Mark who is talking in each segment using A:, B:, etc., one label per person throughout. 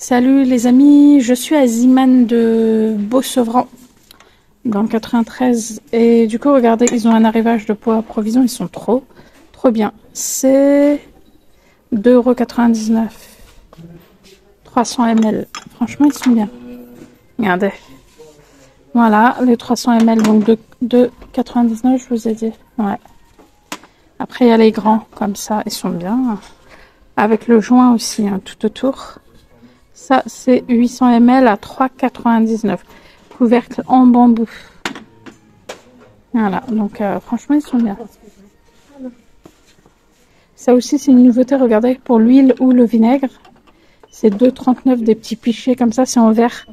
A: Salut les amis, je suis à de Beaucevran dans le 93 et du coup regardez ils ont un arrivage de poids provision ils sont trop trop bien. C'est 2,99€ 300 ml franchement ils sont bien. Regardez. Voilà les 300 ml donc de 2,99 je vous ai dit. Ouais. Après il y a les grands comme ça ils sont bien. Avec le joint aussi hein, tout autour ça, c'est 800 ml à 3,99. Couvercle en bambou. Voilà, donc euh, franchement, ils sont bien. Ça aussi, c'est une nouveauté. Regardez, pour l'huile ou le vinaigre, c'est 2,39 des petits pichets comme ça. C'est en verre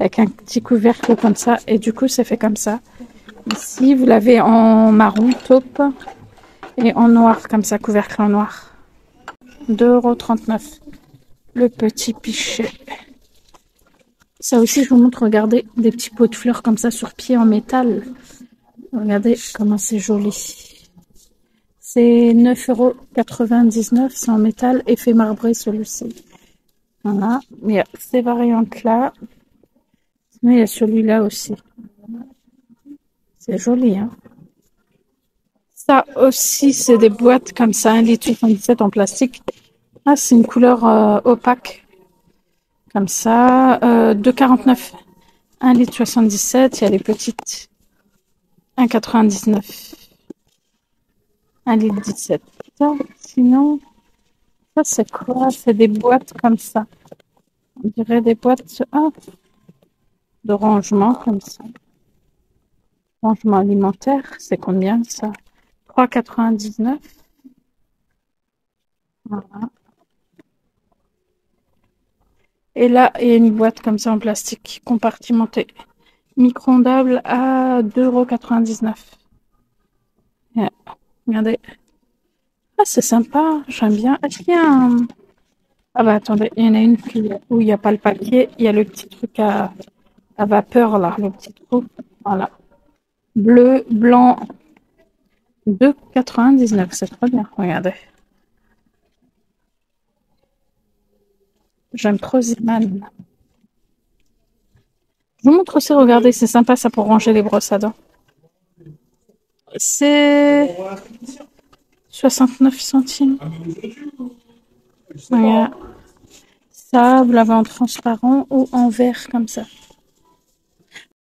A: avec un petit couvercle comme ça. Et du coup, c'est fait comme ça. Ici, vous l'avez en marron, taupe. Et en noir, comme ça, couvercle en noir. 2,39€ le petit pichet. Ça aussi, je vous montre, regardez, des petits pots de fleurs comme ça sur pied en métal. Regardez comment c'est joli. C'est 9,99€, c'est en métal, effet marbré celui-ci. Voilà, il y a ces variantes-là. Mais il y a celui-là aussi. C'est joli, hein. Ça aussi, c'est des boîtes comme ça, 1 litre 77 en plastique. Ah, c'est une couleur euh, opaque. Comme ça. Euh, 2,49. 1 litre 77. Il y a les petites. 1,99. 1 litre 17. Sinon, ça c'est quoi? C'est des boîtes comme ça. On dirait des boîtes ah, de rangement comme ça. Rangement alimentaire, c'est combien ça? 3,99. Voilà. Et là, il y a une boîte comme ça en plastique compartimentée. Micro-ondable à 2,99€. Regardez. Ah, c'est sympa. J'aime bien. Est-ce qu'il y a un... Ah bah attendez, il y en a une où il n'y a pas le papier. Il y a le petit truc à, à vapeur là, le petit trou. Voilà. Bleu, blanc. 2,99. C'est trop bien. Regardez. J'aime trop Ziman. Je vous montre aussi, regardez, c'est sympa ça pour ranger les brosses à dents. C'est 69 centimes. Regarde. Ça, vous l'avez en transparent ou en vert comme ça.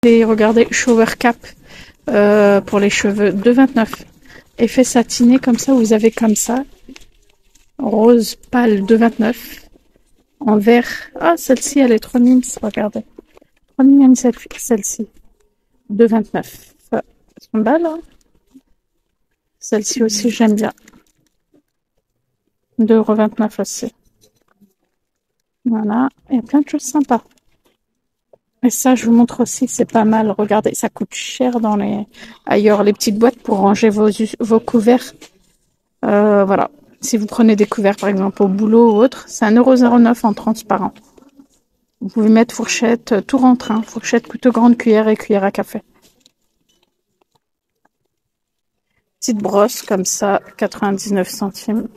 A: Et regardez, shower cap euh, pour les cheveux, 2,29. Effet satiné comme ça, vous avez comme ça. Rose pâle, 2,29 en vert. Ah, celle-ci, elle est trop mimes, regardez. Trop mimes celle-ci. 2,29. Elles sont belles, hein Celle-ci aussi, j'aime bien. 2,29€ aussi. Voilà. Il y a plein de choses sympas. Et ça, je vous montre aussi, c'est pas mal. Regardez, ça coûte cher dans les ailleurs, les petites boîtes pour ranger vos, vos couverts. Euh, voilà. Si vous prenez des couverts, par exemple, au boulot ou autre, c'est 1,09€ en transparent. Vous pouvez mettre fourchette, euh, tout rentre, hein, fourchette, couteau, grande cuillère et cuillère à café. Petite brosse comme ça, 99 centimes.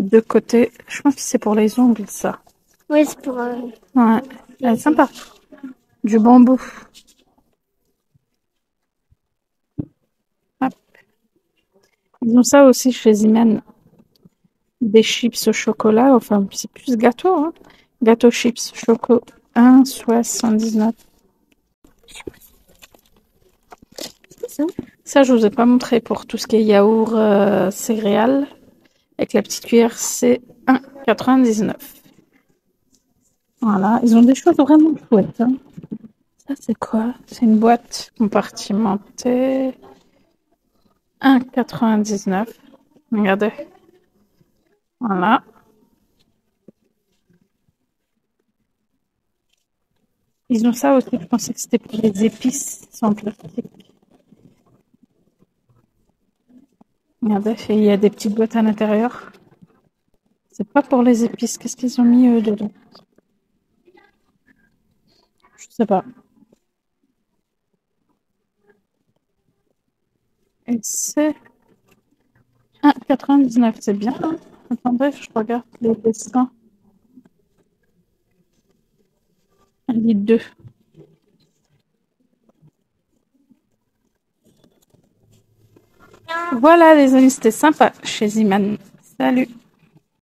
A: De côté, je pense que c'est pour les ongles, ça.
B: Oui, c'est pour... Euh...
A: Ouais, elle est sympa. Du bambou. Hop. Ils ont ça aussi chez Ziman des chips au chocolat, enfin c'est plus gâteau, hein. Gâteau chips choco 1,79. Ça, je vous ai pas montré pour tout ce qui est yaourt euh, céréales. Avec la petite cuillère, c'est 1,99. Voilà, ils ont des choses vraiment chouettes. Hein. Ça, c'est quoi? C'est une boîte compartimentée. 1,99. Regardez. Voilà. Ils ont ça aussi, je pensais que c'était pour les épices sans plastique. Regardez, il y a des petites boîtes à l'intérieur. C'est pas pour les épices. Qu'est-ce qu'ils ont mis eux dedans? Je sais pas. Et c'est 1,99, c'est bien. Hein? Attendez, je regarde les dessins. Litre deux. Voilà les amis, c'était sympa chez Ziman. Salut